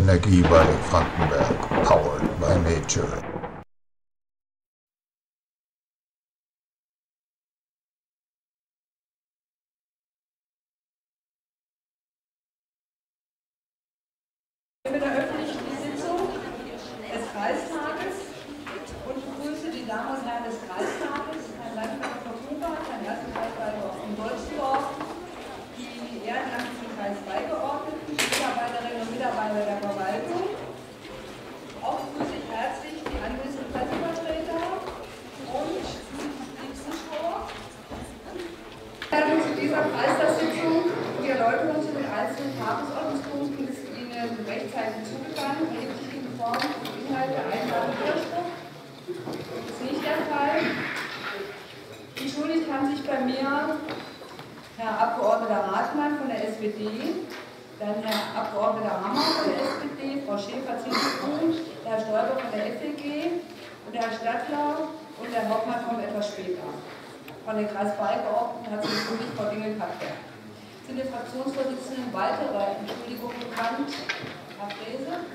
Energie bei Frankenberg. Powered by Nature. Ich bin eröffne die Sitzung des Kreistages und begrüße die Damen und Herren des Kreistages, Herrn Landrat von Hubert, Herrn ersten Kreisleiter von Deutschdorf, die ehrenamtlichen Kreisbeigeordneten, Mitarbeiterinnen und Mitarbeiter der Verwaltung. Auch begrüße ich herzlich die anwesenden Pressevertreter und die Zuschauer. Zu dieser Kreistagssitzung und die Erläuterung zu den einzelnen Tagesordnungspunkten ist Ihnen rechtzeitig zugegangen. Erheblich in Form und Inhalt der Einladung Widerspruch. Das ist nicht der Fall. Entschuldigt haben sich bei mir Herr Abgeordneter Hartmann von der SPD, dann Herr Abgeordneter Hammer von der SPD, Frau Schäfer CDU, der Herr Stolper von der FDG und der Herr Stadler und der Hauptmann kommen etwas später. Von den Kreisbeigeordneten hat sich nicht Frau Dingelpackberg. Sind den Fraktionsvorsitzenden weitere Entschuldigungen bekannt? Herr Frese?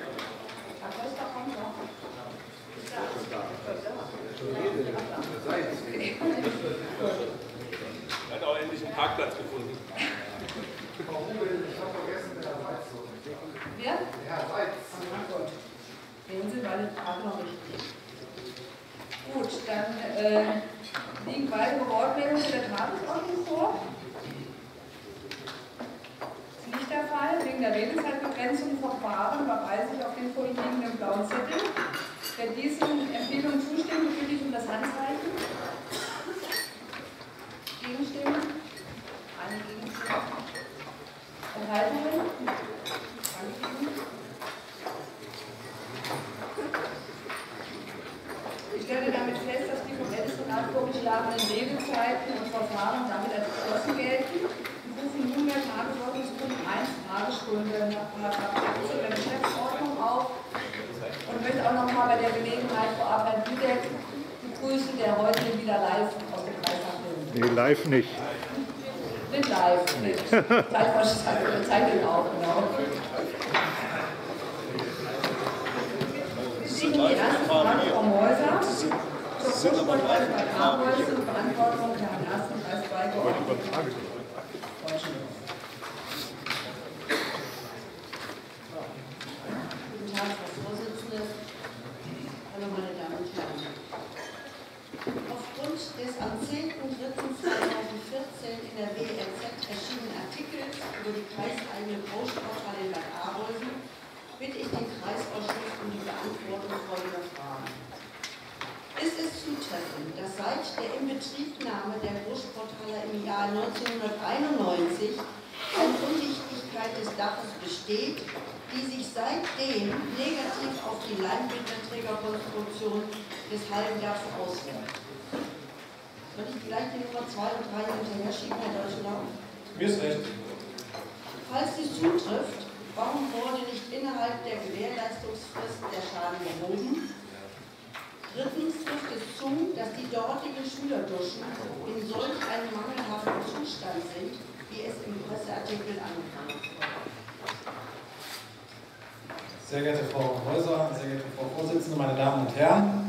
Herr Köster kommt noch. Ist da? Okay. Er hat auch endlich einen Parkplatz gefunden. Wer? Herr Seitz. Gut. Den sind alle Fragen noch richtig. Gut, dann äh, liegen weitere Wortmeldungen zu der Tagesordnung vor. Ist nicht der Fall. Wegen der Redezeitbegrenzung Verfahren überweise ich auf den vorliegenden blauen Zettel. Wer diesen Empfehlungen zustimmt, bitte ich um das Handzeichen. Gegenstimmen? Eine Gegenstimme. Enthaltungen? Danke. Ich stelle damit fest, dass die vom Ältestenrat vorgeschlagenen Redezeiten und Verfahren damit als beschlossen gelten und rufen nunmehr Tagesordnungspunkt 1 Fragestunde nach 18 der Geschäftsordnung auf und möchte auch nochmal bei der Gelegenheit vorab Herrn Dudek begrüßen, der heute wieder live aus dem Kreistag filmt. Nee, live nicht. Mit live, mit Zeitverzeichnen auch, genau. Sie die erste Frage Frau Mäuser Fußballkreis bei Karholz und Verantwortung der. Guten Tag, Frau Vorsitzende. Hallo, meine Damen und Herren. Aufgrund des am 10.03.2014 in der WRZ erschienenen Artikels über die kreiseigene Bausporthalle in Bad Arolsen bitte ich den Kreisausschuss um die Beantwortung folgender Fragen. Zutreffend, dass seit der Inbetriebnahme der Großsporthalle im Jahr 1991 eine Undichtigkeit des Daches besteht, die sich seitdem negativ auf die Leinwinterträgerkonstruktion des Hallendachs auswirkt? Soll ich gleich die Nummer 2 und 3 hinterher schieben, Herr Deutschland? Mir ist recht. Falls dies zutrifft, warum wurde nicht innerhalb der Gewährleistungsfrist der Schaden behoben? Drittens trifft es zu, dass die dortigen Schülerduschen in solch einem mangelhaften Zustand sind, wie es im Presseartikel angefangen wurde. Sehr geehrte Frau Häuser, sehr geehrte Frau Vorsitzende, meine Damen und Herren,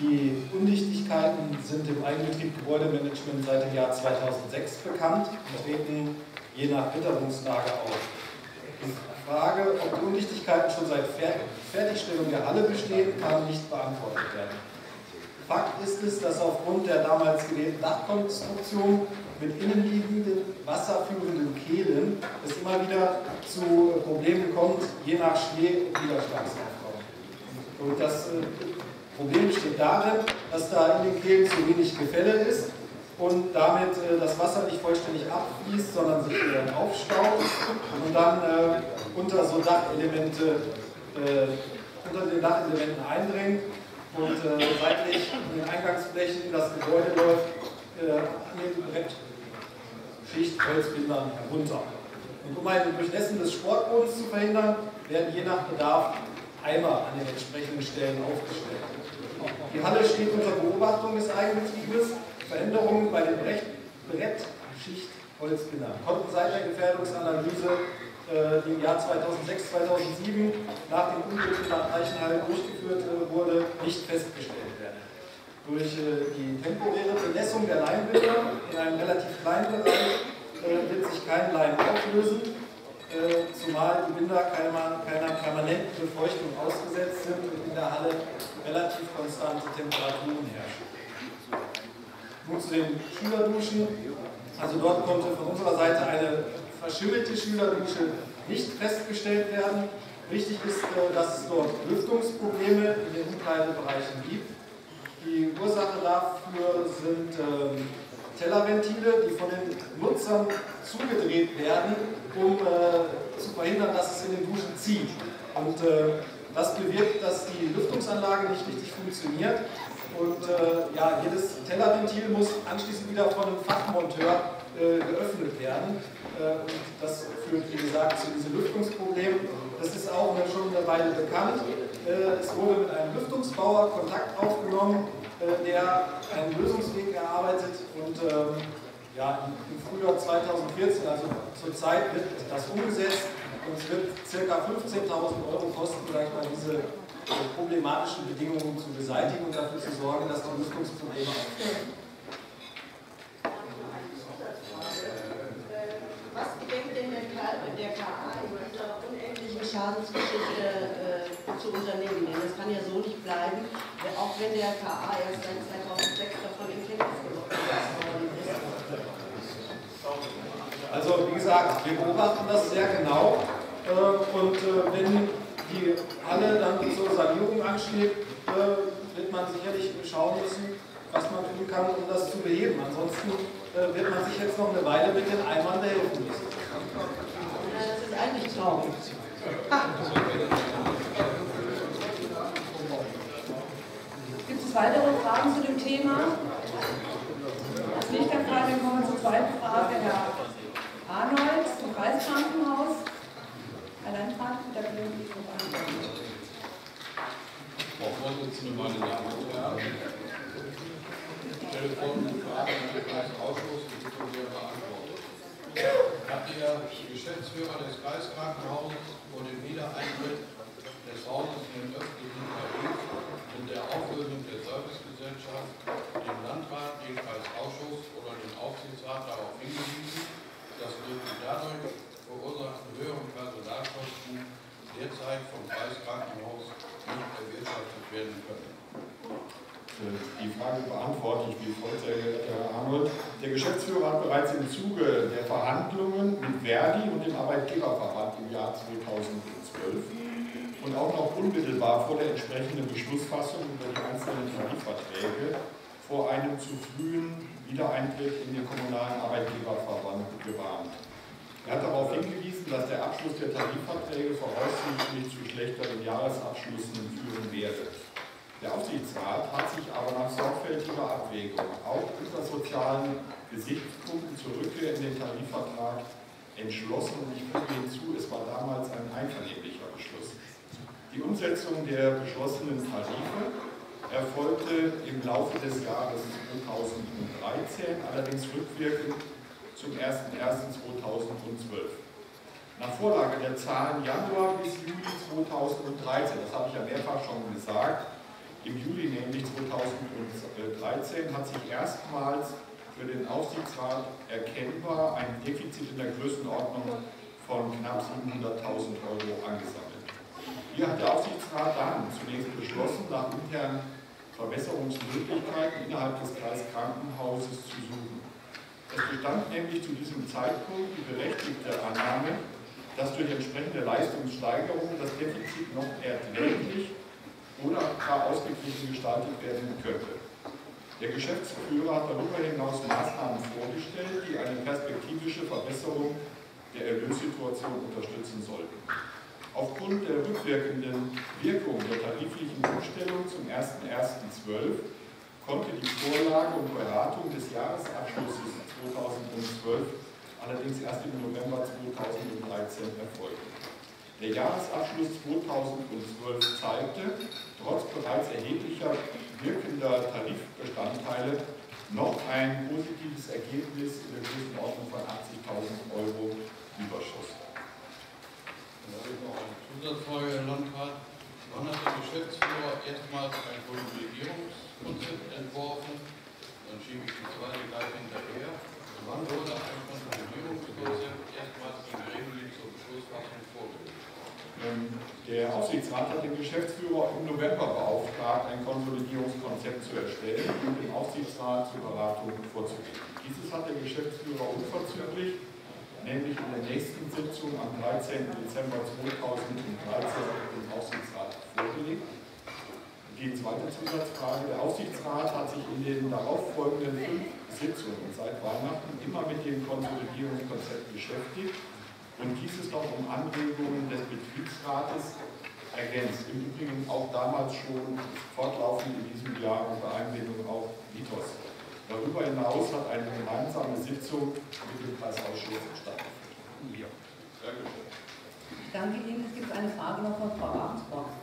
die Undichtigkeiten sind im Eigenbetrieb Gebäudemanagement seit dem Jahr 2006 bekannt und treten je nach Witterungslage auf. Die Frage, ob die Undichtigkeiten schon seit Fer Fertigstellung der Halle bestehen, kann nicht beantwortet werden. Fakt ist es, dass aufgrund der damals gewählten Dachkonstruktion mit innenliegenden, wasserführenden Kehlen es immer wieder zu Problemen kommt, je nach Schnee- und Widerstandsaufbau. Und das äh, Problem besteht darin, dass da in den Kehlen zu wenig Gefälle ist und damit äh, das Wasser nicht vollständig abfließt, sondern sich äh, aufstaut und dann äh, unter so Dachelemente, äh, unter den Dachelementen eindringt und äh, seitlich in den Eingangsflächen in das Gebäude läuft, äh, an den Brettschicht Holzbindern herunter. Und um ein Durchnässen des Sportbodens zu verhindern, werden je nach Bedarf Eimer an den entsprechenden Stellen aufgestellt. Die Halle steht unter Beobachtung des Eigenbetriebes. Veränderungen bei den Brettschicht Holzbindern konnten seit der Gefährdungsanalyse äh, die im Jahr 2006, 2007 nach dem Unglück in Bad Reichenhall durchgeführt äh, wurde, nicht festgestellt werden. Durch äh, die temporäre Benessung der Leinbilder in einem relativ kleinen Bereich wird sich kein Leim auflösen, zumal die Binder keiner, keiner permanenten Befeuchtung ausgesetzt sind und in der Halle relativ konstante Temperaturen herrschen. Nun zu den Schülerduschen. Also dort konnte von unserer Seite eine verschimmelte Schülerdusche nicht festgestellt werden. Wichtig ist, äh, dass es dort Lüftungsprobleme in den Umkleidebereichen gibt. Die Ursache dafür sind ähm, Tellerventile, die von den Nutzern zugedreht werden, um äh, zu verhindern, dass es in den Duschen zieht. Und äh, das bewirkt, dass die Lüftungsanlage nicht richtig funktioniert. Und äh, ja, jedes Tellerventil muss anschließend wieder von einem Fachmonteur äh, geöffnet werden. Äh, und das führt, wie gesagt, zu diesem Lüftungsproblem. Das ist auch schon eine Weile bekannt. Äh, es wurde mit einem Lüftungsbauer Kontakt aufgenommen, der einen Lösungsweg erarbeitet und ähm, ja, im Frühjahr 2014, also zurzeit wird das umgesetzt und es wird ca. 15.000 Euro kosten, ich mal, diese problematischen Bedingungen zu beseitigen und dafür zu sorgen, dass die Lüftungsprobleme aufhören. der KA in dieser unendlichen Schadensgeschichte äh, zu unternehmen. Denn das kann ja so nicht bleiben, auch wenn der KA erst seit 2006 davon in Kenntnis genommen ist. Also wie gesagt, wir beobachten das sehr genau äh, und äh, wenn die Halle dann zur Sanierung ansteht, äh, wird man sicherlich schauen müssen, was man tun kann, um das zu beheben. Ansonsten äh, wird man sich jetzt noch eine Weile mit den Eimern behelfen müssen eigentlich traurig. Gibt es weitere Fragen zu dem Thema? Das ist nicht der Fall, dann kommen wir zur zweiten Frage. Herr Arnold zum Kreiskrankenhaus. Herr Landrat, mit der Kollege Frau Vorsitzende, meine Damen und Herren, ich stelle folgende Frage an den Kreisausschuss, die bitte um Ihre Antwort. Hat der Geschäftsführer des Kreiskrankenhauses vor dem Wiedereintritt des Hauses in den öffentlichen Tarif und der Auflösung der Servicegesellschaft den Landrat, den Kreisausschuss oder den Aufsichtsrat darauf hingewiesen, dass durch dadurch verursachten höheren Personalkosten derzeit vom Kreiskrankenhaus nicht erwirtschaftet werden können. Die Frage beantworte ich wie folgt, sehr geehrter Herr Arnold. Der Geschäftsführer hat bereits im Zuge der Verhandlungen mit Verdi und dem Arbeitgeberverband im Jahr 2012 und auch noch unmittelbar vor der entsprechenden Beschlussfassung über die einzelnen Tarifverträge vor einem zu frühen Wiedereintritt in den kommunalen Arbeitgeberverband gewarnt. Er hat darauf hingewiesen, dass der Abschluss der Tarifverträge voraussichtlich zu schlechteren Jahresabschlüssen führen werde. Der Aufsichtsrat hat sich aber nach sorgfältiger Abwägung auch unter sozialen Gesichtspunkten zur Rückkehr in den Tarifvertrag entschlossen und ich füge hinzu, es war damals ein einvernehmlicher Beschluss. Die Umsetzung der beschlossenen Tarife erfolgte im Laufe des Jahres 2013, allerdings rückwirkend zum 01.01.2012. Nach Vorlage der Zahlen Januar bis Juli 2013, das habe ich ja mehrfach schon gesagt, im Juli nämlich 2013 hat sich erstmals für den Aufsichtsrat erkennbar ein Defizit in der Größenordnung von knapp 700.000 Euro angesammelt. Hier hat der Aufsichtsrat dann zunächst beschlossen, nach internen Verbesserungsmöglichkeiten innerhalb des Kreiskrankenhauses zu suchen. Es bestand nämlich zu diesem Zeitpunkt die berechtigte Annahme, dass durch entsprechende Leistungssteigerungen das Defizit noch erträglich oder gar ausgeglichen gestaltet werden könnte. Der Geschäftsführer hat darüber hinaus Maßnahmen vorgestellt, die eine perspektivische Verbesserung der Erlössituation unterstützen sollten. Aufgrund der rückwirkenden Wirkung der tariflichen Umstellung zum 01.01.12 konnte die Vorlage und Beratung des Jahresabschlusses 2012 allerdings erst im November 2013 erfolgen. Der Jahresabschluss 2012 zeigte, trotz bereits erheblicher wirkender Tarifbestandteile, noch ein positives Ergebnis in der Größenordnung von 80.000 Euro Überschuss. Da habe ich noch eine Zusatzfrage, Herr Landrat. Wann hat der Geschäftsführer erstmals ein Konsolidierungskonzept entworfen? Dann schiebe ich die zweite gleich hinterher. Und wann wurde ein Konsolidierungskonzept erstmals im Gremium zur Beschlussfassung vorgelegt? Ähm, Der Aufsichtsrat hat den Geschäftsführer im November beauftragt, ein Konsolidierungskonzept zu erstellen und dem Aufsichtsrat zur Beratung vorzulegen. Dieses hat der Geschäftsführer unverzüglich, nämlich in der nächsten Sitzung am 13. Dezember 2013 dem Aufsichtsrat vorgelegt. Die zweite Zusatzfrage. Der Aufsichtsrat hat sich in den darauffolgenden fünf Sitzungen seit Weihnachten immer mit dem Konsolidierungskonzept beschäftigt und dieses noch um Anregungen des Betriebsrates ergänzt. Im Übrigen auch damals schon fortlaufend in diesem Jahr unter Einbindung auch Vitos. Darüber hinaus hat eine gemeinsame Sitzung mit dem Kreisausschuss stattgefunden. Dankeschön. Ich danke Ihnen. Es gibt eine Frage noch von Frau Ravensburg.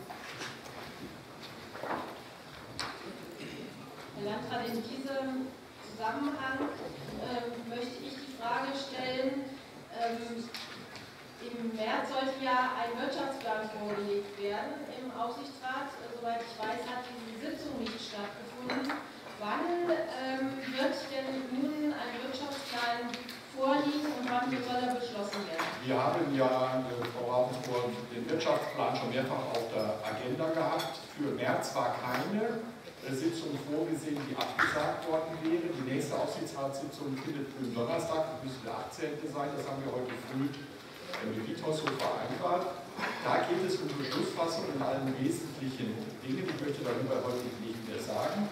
Landrat, in diesem Zusammenhang ähm, möchte ich die Frage stellen, ähm, im März sollte ja ein Wirtschaftsplan vorgelegt werden im Aufsichtsrat. Soweit ich weiß, hat diese Sitzung nicht stattgefunden. Wann ähm, wird denn nun ein Wirtschaftsplan vorliegen und wann soll er beschlossen werden? Wir haben ja, äh, Frau Ravensburg, den Wirtschaftsplan schon mehrfach auf der Agenda gehabt. Für März war keine äh, Sitzung vorgesehen, die abgesagt worden wäre. Die nächste Aufsichtsratssitzung findet den Donnerstag, das müsste der 18. sein, das haben wir heute früh mit Vitos so vereinbart. Da geht es um Beschlussfassung in allen wesentlichen Dingen. Ich möchte darüber heute nicht mehr sagen,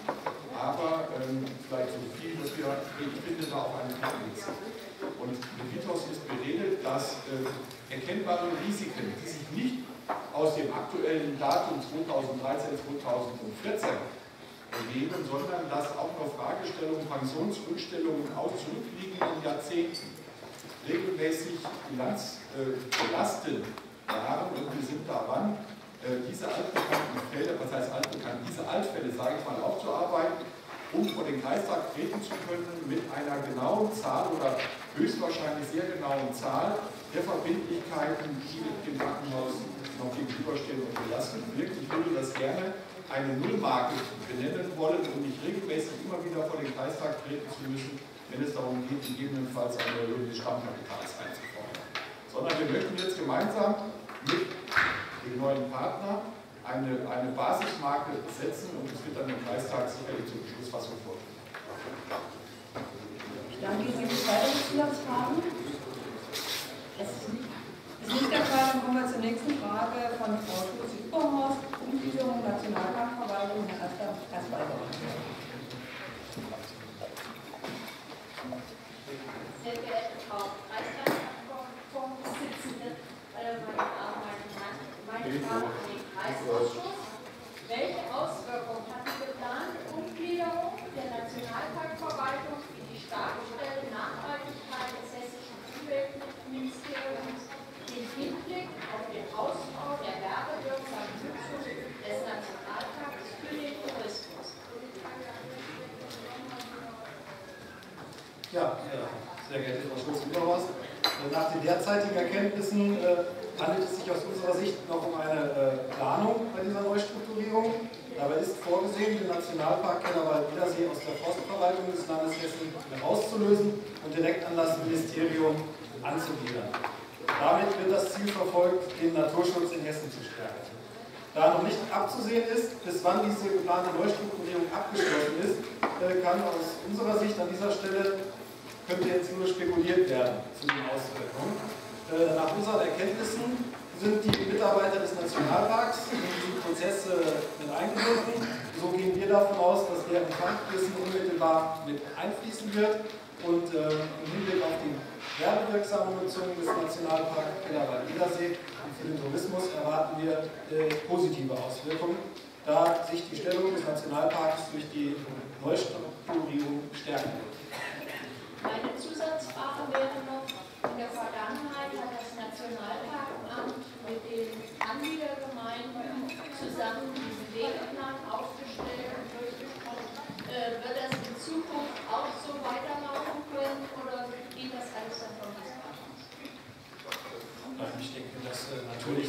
aber ähm, vielleicht so viel, dass wir, ich finde da auch eine Kenntnis. Und mit Vitos ist beredet, dass äh, erkennbare Risiken, die sich nicht aus dem aktuellen Datum 2013, 2014 ergeben, sondern dass auch noch Fragestellungen, Pensionsrückstellungen aus zurückliegenden Jahrzehnten regelmäßig Bilanz äh, belastet waren und wir sind daran, äh, diese altbekannten Fälle, was heißt altbekannt, diese Altfälle, sage ich mal, aufzuarbeiten, um vor den Kreistag treten zu können mit einer genauen Zahl oder höchstwahrscheinlich sehr genauen Zahl der Verbindlichkeiten, die dem Krankenhaus noch gegenüberstehen und belasten wirkt. Ich würde das gerne eine Nullmarke benennen wollen, um nicht regelmäßig immer wieder vor den Kreistag treten zu müssen, wenn es darum geht, gegebenenfalls eine Erhöhung des Stammkapitals einzufordern. Sondern wir möchten jetzt gemeinsam mit dem neuen Partner eine, eine Basismarke setzen und es wird dann im Kreistag sicherlich zur Beschlussfassung. Ich danke Ihnen. Gibt es weitere Zusatzfragen? Es ist Dann kommen wir zur nächsten Frage von Frau Schulz-Überhorst. Umgliederung Nationalbankverwaltung, Herr Erstweiger. Sehr geehrte Frau Kreisratsvorsitzende, meine Frage an den Kreisausschuss. Welche Auswirkungen hat die geplante Umgliederung der Nationalparkverwaltung in die Stabsstelle Nachhaltigkeit des Hessischen Umweltministeriums im Hinblick auf den Ausbau der werbewirksamen Nutzung des Nationalparks für den Tourismus? Ja, äh, sehr geehrte Frau Schulz-Überhorst. Äh, Nach den derzeitigen Erkenntnissen äh, handelt es sich aus unserer Sicht noch um eine Planung bei dieser Neustrukturierung. Dabei ist vorgesehen, den Nationalpark Kellerwald-Wiedersee aus der Forstverwaltung des Landes Hessen herauszulösen und direkt an das Ministerium anzugliedern. Damit wird das Ziel verfolgt, den Naturschutz in Hessen zu stärken. Da noch nicht abzusehen ist, bis wann diese geplante Neustrukturierung abgeschlossen ist, äh, kann aus unserer Sicht an dieser Stelle könnte jetzt nur spekuliert werden zu den Auswirkungen. Äh, nach unseren Erkenntnissen sind die Mitarbeiter des Nationalparks in diese Prozesse mit eingebunden. So gehen wir davon aus, dass deren Fachwissen unmittelbar mit einfließen wird und äh, im Hinblick auf die werbewirksame Nutzung des Nationalparks Kellerwald-Edersee für den Tourismus erwarten wir äh, positive Auswirkungen, da sich die Stellung des Nationalparks durch die Neustrukturierung stärken wird. Meine Zusatzfrage wäre noch, in der Vergangenheit hat das Nationalparkamt mit den Anliegergemeinden zusammen diesen Wegeplan aufgestellt und durchgesprochen. Äh, wird das in Zukunft auch so weiterlaufen können oder geht das alles dann von diesem Ich denke, dass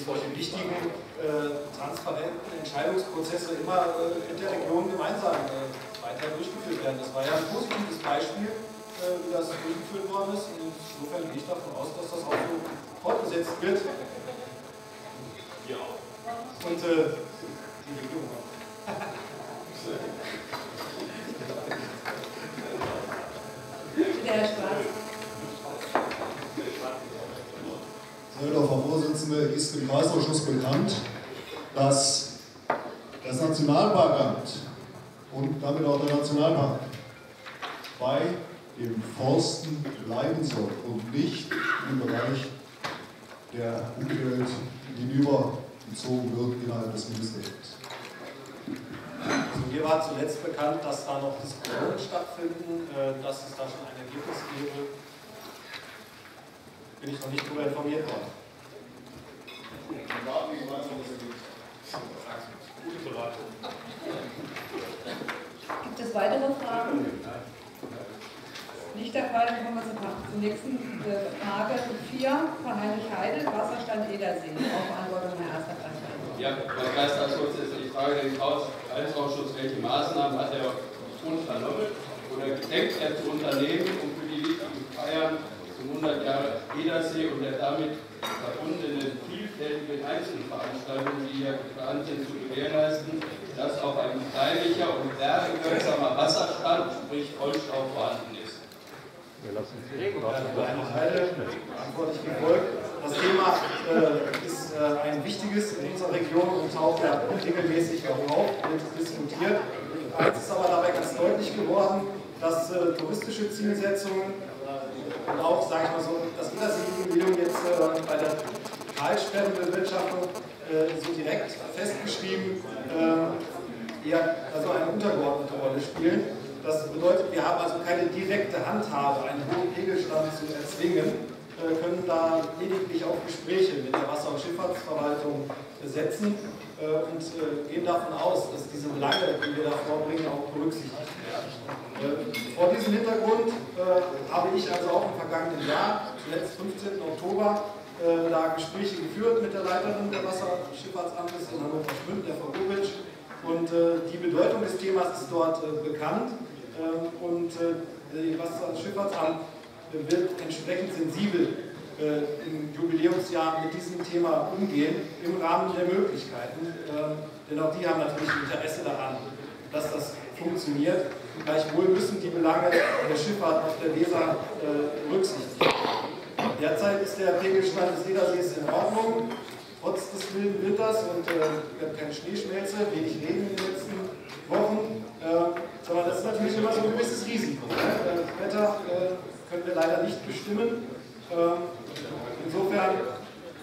äh, wichtigen äh, transparenten Entscheidungsprozesse immer äh, mit der Region gemeinsam äh, weiter durchgeführt werden. Das war ja ein positives Beispiel, äh, wie das durchgeführt worden ist. Und insofern gehe ich davon aus, dass das auch so fortgesetzt wird. Ja. Und äh, die Regierung auch. Herr Schwarz. Herr Im Kreisausschuss bekannt, dass das Nationalparkamt und damit auch der Nationalpark bei dem Forsten bleiben soll und nicht im Bereich der Umwelt hinübergezogen wird innerhalb des Ministeriums. Also mir war zuletzt bekannt, dass da noch Diskussionen stattfinden, äh, dass es da schon ein Ergebnis gäbe. Bin ich noch nicht darüber informiert worden. Gute Beratung. Gibt es weitere Fragen? Nicht der Fall, dann kommen wir zur nächsten äh, Frage 4 von Heinrich Heidel, Wasserstand Edersee. Auf Verantwortung Herr Erster Ja, Herr Kreisausschuss ist die Frage den Kreisausschuss, welche Maßnahmen hat er unternommen oder gedenkt er zu unternehmen, um für die wichtigen Feiern zum 100 Jahre Edersee und der damit verbundenen vielfältigen Einzelveranstaltungen, die hier geplant sind, zu gewährleisten, dass auch ein kleinlicher und werbewirksamer Wasserstand, sprich Vollstau, vorhanden ist. Wir lassen es antworte ich wie folgt. Das Thema äh, ist äh, ein wichtiges in unserer Region und taucht ja regelmäßig auch auf, wird diskutiert. Es ist aber dabei ganz deutlich geworden, dass äh, touristische Zielsetzungen und auch, sage ich mal so, das Edersee-Jubiläum jetzt äh, bei der Talsperrenbewirtschaftung äh, so direkt festgeschrieben äh, eher also eine untergeordnete Rolle spielen. Das bedeutet, wir haben also keine direkte Handhabe, einen hohen Pegelstand zu erzwingen, äh, können da lediglich auch Gespräche mit der Wasser- und Schifffahrtsverwaltung setzen äh, und äh, gehen davon aus, dass diese Belange, die wir da vorbringen, auch berücksichtigt werden. Vor diesem Hintergrund habe ich also auch im vergangenen Jahr, zuletzt 15. Oktober, da Gespräche geführt mit der Leiterin der Wasser- und Schifffahrtsamtes in Hannover-Schmünd, der Frau Gubic. Und die Bedeutung des Themas ist dort bekannt. Ähm, und das Wasser- und Schifffahrtsamt wird entsprechend sensibel äh, im Jubiläumsjahr mit diesem Thema umgehen, im Rahmen der Möglichkeiten. Äh, denn auch die haben natürlich Interesse daran, dass das funktioniert. Gleichwohl müssen die Belange der Schifffahrt auf der Weser äh, berücksichtigt Derzeit ist der Pegelstand des Edersees in Ordnung, trotz des milden Winters und äh, wir haben keine Schneeschmelze, wenig Regen in den letzten Wochen, äh, sondern das ist natürlich immer so ein gewisses Risiko. Ne? Das Wetter äh, können wir leider nicht bestimmen. Ähm, insofern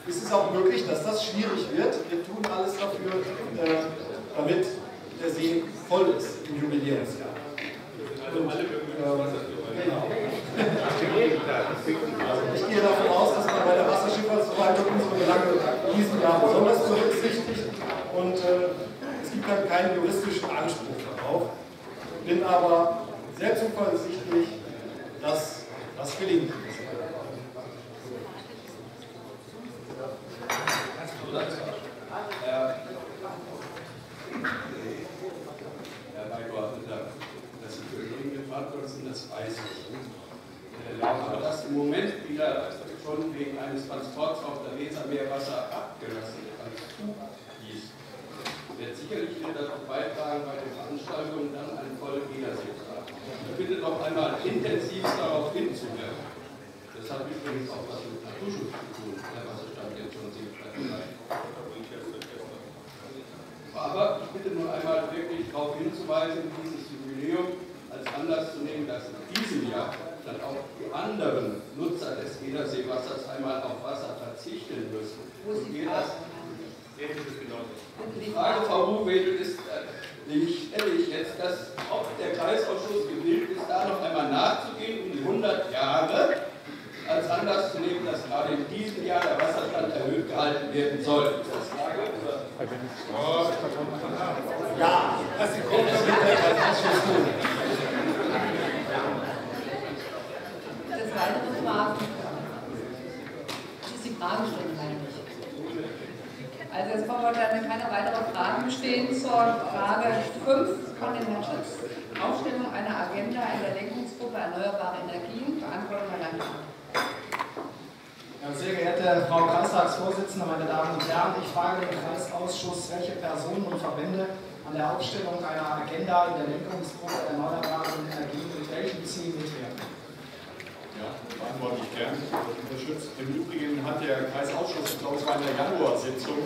ist es auch möglich, dass das schwierig wird. Wir tun alles dafür, äh, damit der See voll ist im Jubiläumsjahr. Und, ähm, genau. Gehe davon aus, dass man bei der Wasserschifffahrtsverwaltung unsere Belange in diesem Jahr besonders berücksichtigt und äh, es gibt halt keinen juristischen Anspruch darauf. Bin aber sehr zuversichtlich, dass das gelingt. Herr, Herr Beigeordneter, dass Sie für Gründe verantwortlich sind, das weiß Aber dass im Moment wieder schon wegen eines Transports auf der Weser Meerwasser abgelassen als Zugdies, wird sicherlich wieder dazu beitragen, bei den Veranstaltungen dann einen vollen Edersee zu haben. Ich bitte doch einmal intensiv darauf hinzuwirken. Das hat übrigens auch was mit Naturschutz zu tun, der Wasserstand jetzt schon sieht. Aber ich bitte nur einmal wirklich darauf hinzuweisen, dieses Jubiläum als Anlass zu nehmen, dass in diesem Jahr dann auch die anderen Nutzer des Ederseewassers einmal auf Wasser verzichten müssen. Und wir das die Frage, Frau Ruhwedel, ist, äh, nämlich stelle ich jetzt, dass ob der Kreisausschuss gewillt ist, da noch einmal nachzugehen, um die 100 Jahre als Anlass zu nehmen, dass gerade in diesem Jahr der Wasserstand erhöht gehalten werden soll. Ist das Frage? Ja, das wird der Ausschuss tun. Das weitere Fragen. Ist die Fragestunde, meine ich. Also jetzt kommen wir dann keine weiteren Fragen bestehen zur Frage 5 von den Herrn Schütz. Aufstellung einer Agenda in der Lenkungsgruppe Erneuerbare Energien, Verantwortung Landtag. Ja, sehr geehrte Frau Kreistagsvorsitzende, meine Damen und Herren, ich frage den Kreisausschuss, welche Personen und Verbände an der Aufstellung einer Agenda in der Lenkungsgruppe Erneuerbare Energien mit welchem Ziel mitwirken. Beantworte ich gern. Herr im Übrigen hat der Kreisausschuss, ich glaube es war in der Januarsitzung,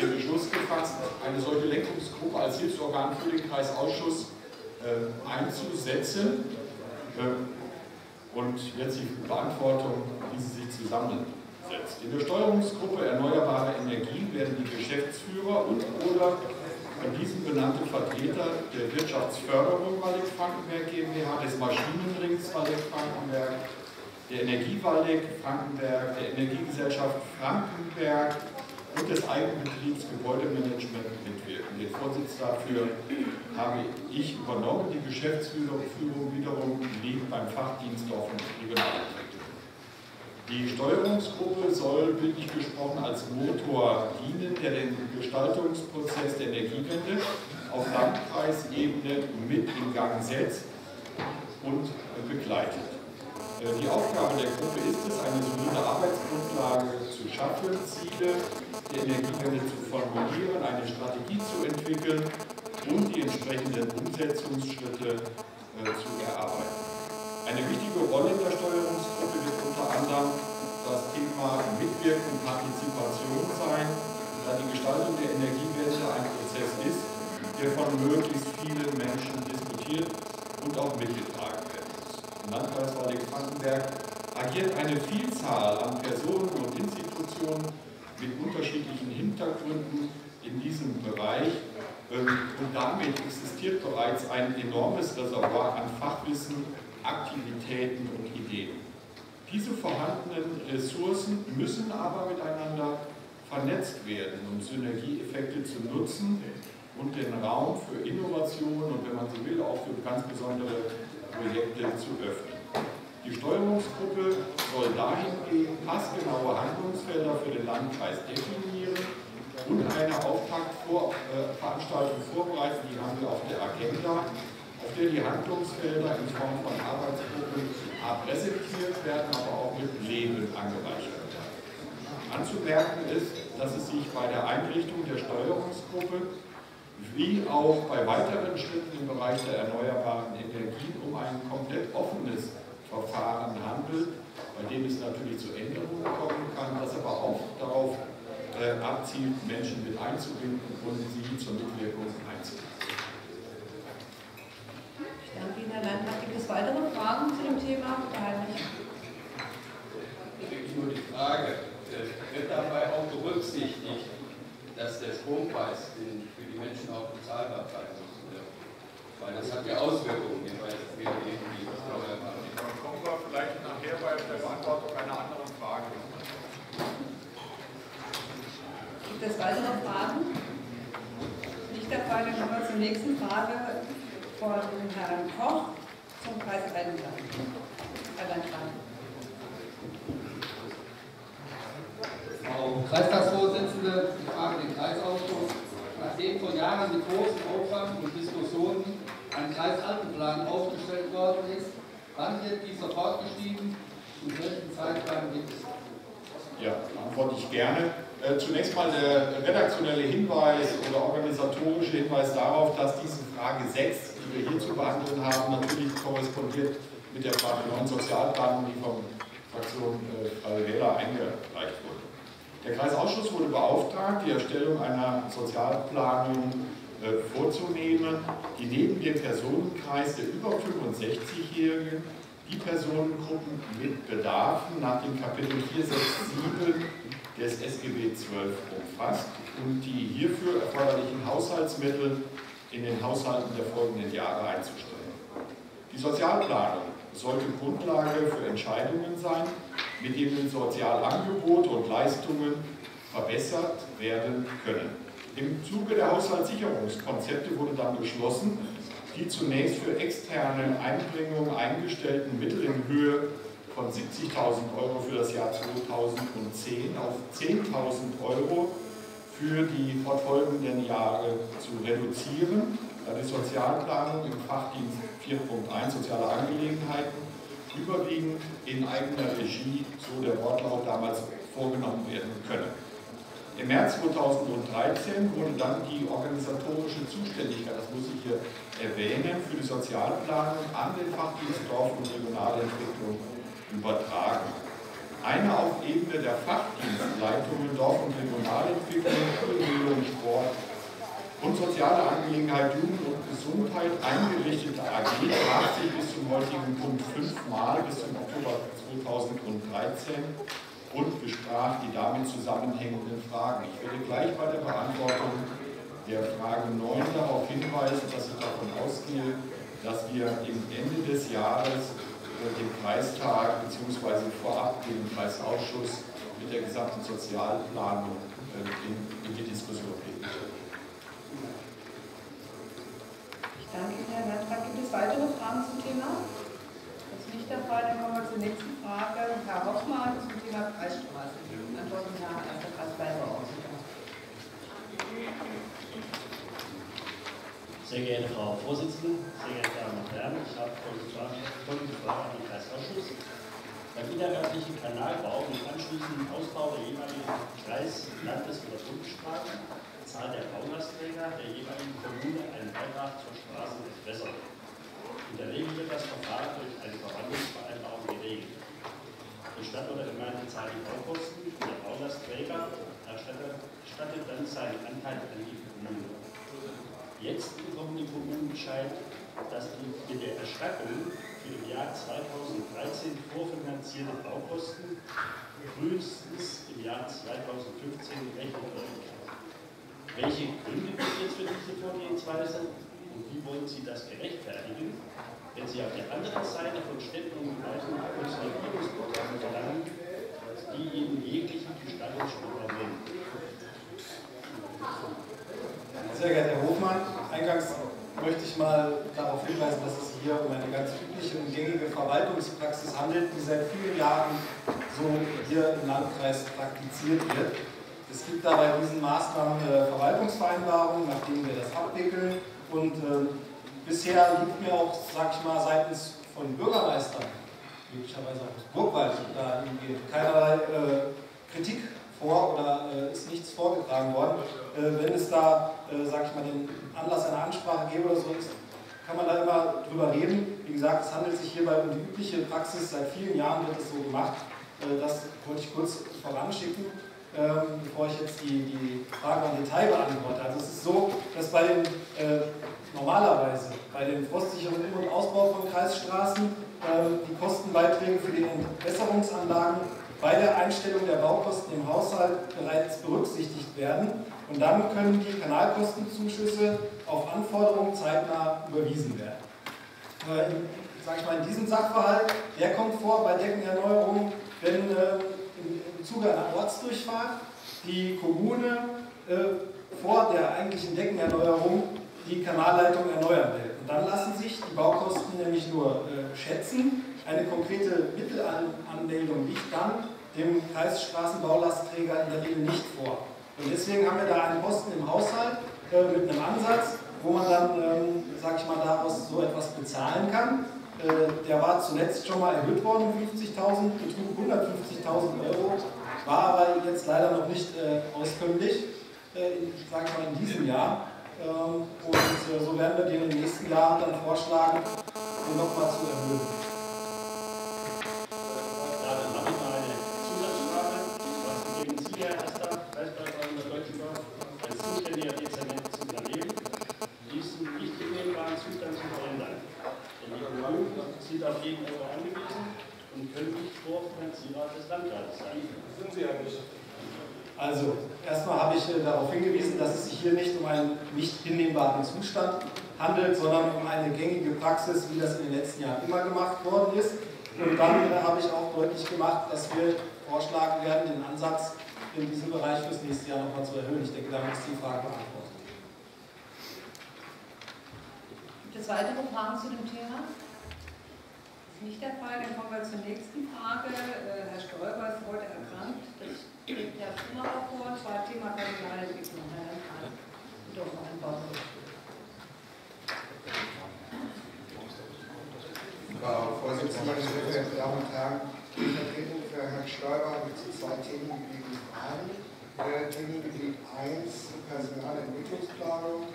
den Beschluss gefasst, eine solche Lenkungsgruppe als Hilfsorgan für den Kreisausschuss äh, einzusetzen. Äh, und jetzt die Beantwortung, wie sie sich zusammensetzt. In der Steuerungsgruppe Erneuerbare Energien werden die Geschäftsführer und oder von diesem benannte Vertreter der Wirtschaftsförderung Waldeck-Frankenberg GmbH, des Maschinenrings Waldeck-Frankenberg, der Energiewaldeck Frankenberg, der Energiegesellschaft Frankenberg und des Eigenbetriebs Gebäudemanagement mitwirken. Den Vorsitz dafür habe ich übernommen. Die Geschäftsführung wiederum liegt beim Fachdienst auf dem Regionalentwicklung. Die Steuerungsgruppe soll bildlich gesprochen als Motor dienen, der den Gestaltungsprozess der Energiewende auf Landkreisebene mit in Gang setzt und begleitet. Äh, die Aufgabe der Gruppe ist es, eine solide Arbeitsgrundlage zu schaffen, Ziele der Energiewende zu formulieren, eine Strategie zu entwickeln und die entsprechenden Umsetzungsschritte äh, zu erarbeiten. Eine wichtige Rolle in der Steuerungsgruppe wird unter anderem das Thema Mitwirken Partizipation sein, da die Gestaltung der Energiewende ein Prozess ist, der von möglichst vielen Menschen diskutiert und auch mitgetragen Landkreis Waldeck-Frankenberg agiert eine Vielzahl an Personen und Institutionen mit unterschiedlichen Hintergründen in diesem Bereich ähm, und damit existiert bereits ein enormes Reservoir an Fachwissen, Aktivitäten und Ideen. Diese vorhandenen Ressourcen müssen aber miteinander vernetzt werden, um Synergieeffekte zu nutzen und den Raum für Innovation und, wenn man so will, auch für ganz besondere Projekte zu öffnen. Die Steuerungsgruppe soll dahingehend passgenaue Handlungsfelder für den Landkreis definieren und eine Auftaktveranstaltung vorbereiten, die haben wir auf der Agenda, auf der die Handlungsfelder in Form von Arbeitsgruppen präsentiert werden, aber auch mit Leben angereichert werden. Anzumerken ist, dass es sich bei der Einrichtung der Steuerungsgruppe wie auch bei weiteren Schritten im Bereich der erneuerbaren Energien um ein komplett offenes Verfahren handelt, bei dem es natürlich zu Änderungen kommen kann, das aber auch darauf äh, abzielt, Menschen mit einzubinden und sie zur Mitwirkung einzubinden. Ich danke Ihnen, Herr Landtag. Gibt es weitere Fragen zu dem Thema? Heinrich. Nur die Frage, äh, wird dabei auch berücksichtigt, dass der Strompreis den Menschen auch bezahlbar sein muss. Weil das hat ja Auswirkungen, weil wir eben die Steuerbahn. Dann kommen wir vielleicht nachher bei der Beantwortung einer anderen Frage. Gibt es weitere Fragen? Nicht der Fall, dann kommen wir zur nächsten Frage von Herrn Koch zum Kreis Rheinland. Herr Landtag. Frau Kreistagsvorsitzende, ich frage den Kreisausschuss nachdem vor Jahren mit großem Aufwand und Diskussionen ein Kreisaltenplan aufgestellt worden ist, wann wird dieser fortgeschrieben und welchen Zeitplan gibt es? Ja, antworte ich gerne. Äh, zunächst mal der redaktionelle Hinweis oder organisatorische Hinweis darauf, dass diese Frage 6, die wir hier zu behandeln haben, natürlich korrespondiert mit der Frage 9 Sozialplanung, die vom Fraktion äh, Freie Wähler eingereicht wurde. Der Kreisausschuss wurde beauftragt, die Erstellung einer Sozialplanung äh, vorzunehmen, die neben dem Personenkreis der über 65-Jährigen die Personengruppen mit Bedarfen nach dem Kapitel 467 des SGB 12 umfasst und die hierfür erforderlichen Haushaltsmittel in den Haushalten der folgenden Jahre einzustellen. Die Sozialplanung sollte Grundlage für Entscheidungen sein, mit denen Sozialangebote und Leistungen verbessert werden können. Im Zuge der Haushaltssicherungskonzepte wurde dann beschlossen, die zunächst für externe Einbringungen eingestellten Mittel in Höhe von 70.000 Euro für das Jahr 2010 auf 10.000 Euro für die fortfolgenden Jahre zu reduzieren, da die Sozialplanung im Fachdienst 4.1 Soziale Angelegenheiten überwiegend in eigener Regie, so der Wortlaut damals, vorgenommen werden können. Im März 2013 wurde dann die organisatorische Zuständigkeit, das muss ich hier erwähnen, für die Sozialplanung an den Fachdienst Dorf und Regionalentwicklung übertragen. Eine auf Ebene der Fachdienstleitungen Dorf- und Regionalentwicklung, Bildung, Sport und soziale Angelegenheit, Jugend und Gesundheit eingerichtete AG traf sich bis zum heutigen Punkt fünfmal bis zum Oktober 2013 und besprach die damit zusammenhängenden Fragen. Ich werde gleich bei der Beantwortung der Frage 9 darauf hinweisen, dass ich davon ausgehe, dass wir im Ende des Jahres den Kreistag bzw. vorab den Kreisausschuss mit der gesamten Sozialplanung äh, in, in die Diskussion gehen. Ich danke Ihnen, Herr Landrat. Gibt es weitere Fragen zum Thema? nicht der Fall. Dann kommen wir zur nächsten Frage. Herr Hoffmann zum Thema Kreisstraße. Antworten Herr Erster Kreisbeirat. Sehr geehrte Frau Vorsitzende, sehr geehrte Damen und Herren, ich habe folgende Frage an den Kreisausschuss. Beim innerörtlichen Kanalbau und anschließenden Ausbau der jeweiligen Kreis-, Landes- oder Bundesstraßen zahlt der Baulastträger der jeweiligen Kommune einen Beitrag zur Straßenentwässerung. In der Regel wird das Verfahren durch eine Verwandlungsvereinbarung geregelt. Die Stadt oder Gemeinde zahlt die Baukosten, der Baulastträger erstattet dann seinen Anteil an die Kommune. Jetzt bekommen die Kommunen Bescheid, dass die mit der Erstattung für im Jahr 2013 vorfinanzierte Baukosten frühestens im Jahr 2015 gerechnet werden kann. Welche Gründe gibt es für diese Vorgehensweise und wie wollen Sie das gerechtfertigen? wenn Sie auf der anderen Seite von Städten und Gemeinden Konsolidierungsprogramme verlangen, die ihnen jeglichen Gestaltungsspielraum nehmen. Sehr geehrter Herr Hofmann, eingangs möchte ich mal darauf hinweisen, dass es hier um eine ganz übliche und gängige Verwaltungspraxis handelt, die seit vielen Jahren so hier im Landkreis praktiziert wird. Es gibt dabei diesen Maßnahmen eine Verwaltungsvereinbarung, nachdem wir das abwickeln und äh, Bisher liegt mir auch, sag ich mal, seitens von Bürgermeistern, möglicherweise auch aus Burgwald, da keinerlei äh, Kritik vor oder äh, ist nichts vorgetragen worden. Äh, wenn es da, äh, sag ich mal, den Anlass einer Ansprache gäbe oder so, ist, kann man da immer drüber reden. Wie gesagt, es handelt sich hierbei um die übliche Praxis, seit vielen Jahren wird es so gemacht. Äh, das wollte ich kurz voranschicken. Ähm, bevor ich jetzt die, die Frage im Detail beantworte. Also es ist so, dass bei den äh, normalerweise bei den Frostsicherung und Ausbau von Kreisstraßen äh, die Kostenbeiträge für die Entwässerungsanlagen bei der Einstellung der Baukosten im Haushalt bereits berücksichtigt werden. Und dann können die Kanalkostenzuschüsse auf Anforderung zeitnah überwiesen werden. Äh, sag ich mal, in diesem Sachverhalt, der kommt vor bei Deckenerneuerungen, wenn äh, im, im Zuge einer Ortsdurchfahrt die Kommune äh, vor der eigentlichen Deckenerneuerung die Kanalleitung erneuern will. Und dann lassen sich die Baukosten nämlich nur äh, schätzen. Eine konkrete Mittelanmeldung liegt dann dem Kreisstraßenbaulastträger in der Regel nicht vor. Und deswegen haben wir da einen Posten im Haushalt äh, mit einem Ansatz, wo man dann, ähm, sag ich mal, daraus so etwas bezahlen kann. Äh, der war zuletzt schon mal erhöht worden, 50.000, betrug 150.000 Euro, war aber jetzt leider noch nicht äh, auskömmlich, äh, ich mal, in diesem Jahr. Ähm, und äh, so werden wir den im nächsten Jahr dann vorschlagen, den nochmal zu erhöhen. Ja, dann mache ich mal eine Zusatzfrage. Was geben Sie, Herr Erster, Kreisbeirat der Deutschen Bank, als zuständiger Dezernent zum Unternehmen, diesen nicht hinnehmbaren Zustand zu verändern? Denn die Kommunen sind auf jeden Euro angewiesen und können nicht Vorfinanzierer des Landrates sein. Sind Sie ja nicht. Also, erstmal habe ich äh, darauf hingewiesen, dass es sich hier nicht um einen nicht hinnehmbaren Zustand handelt, sondern um eine gängige Praxis, wie das in den letzten Jahren immer gemacht worden ist. Und dann äh, habe ich auch deutlich gemacht, dass wir vorschlagen werden, den Ansatz in diesem Bereich fürs nächste Jahr nochmal zu erhöhen. Ich denke, damit ist die Frage beantwortet. Gibt es weitere Fragen zu dem Thema? Das ist nicht der Fall. Dann kommen wir zur nächsten Frage. Äh, Herr Stolper ist heute erkrankt. Das trägt Herr Schumacher vor, und zwar Thema Personalentwicklung. Herr bitte um ein Wort. Frau Vorsitzende, meine sehr verehrten Damen und Herren, die Vertretung für Herrn Steurer mit zu zwei Themengebieten Fragen. Äh, Themengebiet 1, Personalentwicklungsplanung.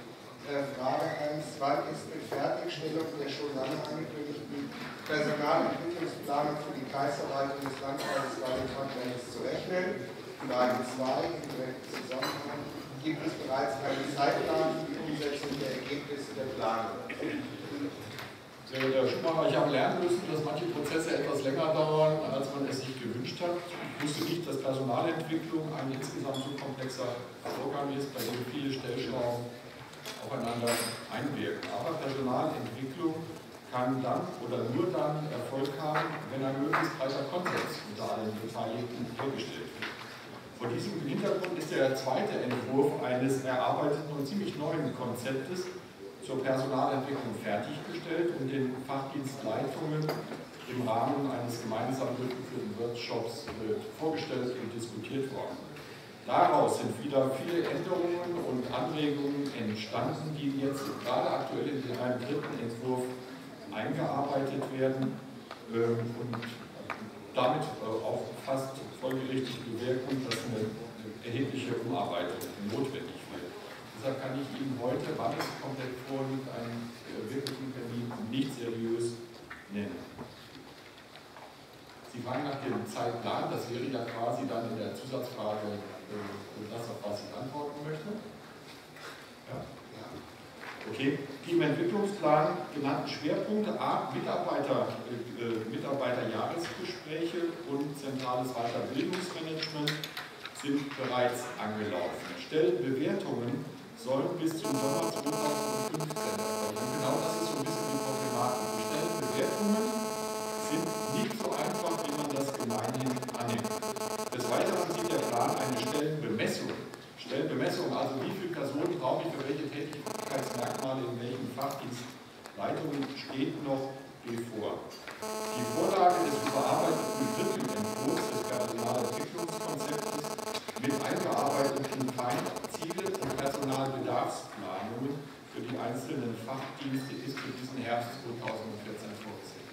Äh, Frage 1, wann ist mit Fertigstellung der schon lange angekündigten Personalentwicklungsplanung für die Kreisverwaltung des Landkreises Baden-Württemberg zu rechnen? Frage 2, im direkten Zusammenhang, gibt es bereits einen Zeitplan für die Umsetzung der Ergebnisse der Planung? Sehr geehrter Herr Schumacher, ich habe lernen müssen, dass manche Prozesse etwas länger dauern, als man es sich gewünscht hat. Ich wusste nicht, dass Personalentwicklung ein insgesamt so komplexer Vorgang ist, bei dem viele Stellschrauben aufeinander einwirken. Aber Personalentwicklung kann dann oder nur dann Erfolg haben, wenn ein möglichst breiter Konsens unter allen Beteiligten hergestellt wird. Vor diesem Hintergrund ist der zweite Entwurf eines erarbeiteten und ziemlich neuen Konzeptes zur Personalentwicklung fertiggestellt und den Fachdienstleitungen im Rahmen eines gemeinsam durchgeführten Workshops vorgestellt und diskutiert worden. Daraus sind wieder viele Änderungen und Anregungen entstanden, die jetzt gerade aktuell in einem dritten Entwurf eingearbeitet werden ähm, und damit äh, auch fast folgerichtig bewirken, dass eine erhebliche Umarbeitung notwendig Deshalb kann ich Ihnen heute, wann es komplett vorliegt, einen äh, wirklichen Termin nicht seriös nennen. Sie fragen nach dem Zeitplan, das wäre ja quasi dann in der Zusatzfrage äh, das, auf was ich antworten möchte. Ja? Okay, die im Entwicklungsplan genannten Schwerpunkte A, Mitarbeiter, äh, äh Mitarbeiterjahresgespräche und zentrales Weiterbildungsmanagement sind bereits angelaufen. Stellenbewertungen sollen bis zum Sommer 2015 erfolgen. Genau das ist so ein bisschen die Problematik. Die Stellenbewertungen sind nicht so einfach, wie man das gemeinhin annimmt. Des Weiteren sieht der Plan eine Stellenbemessung. Stellenbemessung, also wie viele Personen brauche ich für welche Tätigkeitsmerkmale in welchen Fachdienstleitungen, steht noch bevor. Die Vorlage des überarbeiteten dritten Entwurfs des Personalentwicklungskonzeptes mit eingearbeiteten Feinziele und Personalbedarfsplanungen für die einzelnen Fachdienste ist für diesen Herbst 2014 vorgesehen.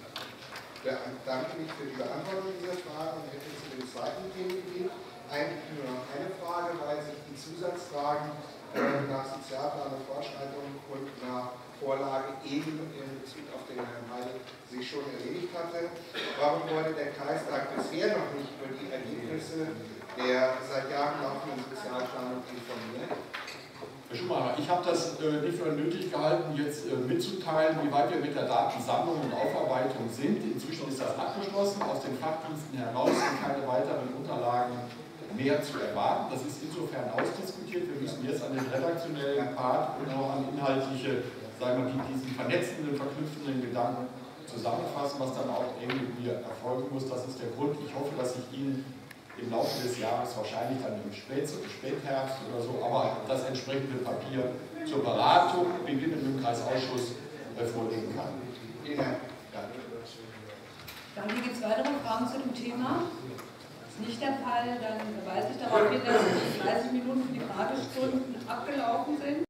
Ja, danke mich für die Beantwortung dieser Frage und hätte zu dem zweiten Themengebiet eigentlich nur noch eine Frage, weil sich die Zusatzfragen nach Sozialplan und Fortschreitung und nach Vorlage eben in Bezug auf den Herrn Heil sich schon erledigt hatte. Warum wollte der Kreistag bisher noch nicht über die Ergebnisse der seit Jahren laufenden Sozialplanung informiert? Herr Schumacher, ich habe das äh, nicht für nötig gehalten, jetzt äh, mitzuteilen, wie weit wir mit der Datensammlung und Aufarbeitung sind. Inzwischen ist das abgeschlossen. Aus den Fachdiensten heraus sind keine weiteren Unterlagen mehr zu erwarten. Das ist insofern ausdiskutiert. Wir müssen jetzt an den redaktionellen Part und auch an inhaltliche, sagen wir, diesen vernetzenden, verknüpfenden Gedanken zusammenfassen, was dann auch irgendwie erfolgen muss. Das ist der Grund. Ich hoffe, dass ich Ihnen im Laufe des Jahres, wahrscheinlich dann im Spät Spätherbst oder so, aber das entsprechende Papier zur Beratung, beginnend im Kreisausschuss, äh, vorlegen kann. Vielen Dank. Danke. Gibt es weitere Fragen zu dem Thema? Nicht der Fall. Dann weise ich darauf hin, dass die 30 Minuten für die Fragestunden abgelaufen sind.